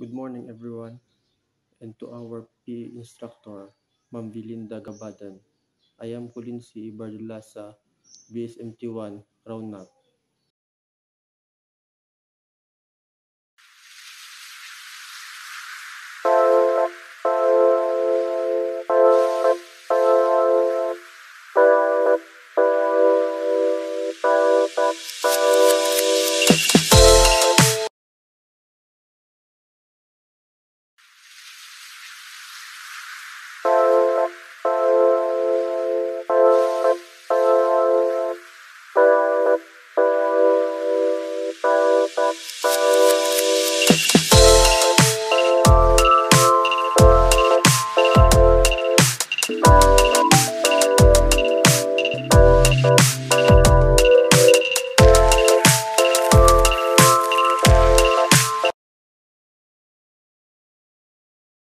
Good morning, everyone, and to our PE instructor, Ma'am Belinda Gabadan. I am Kulinsi Bardulasa, BSMT1, Round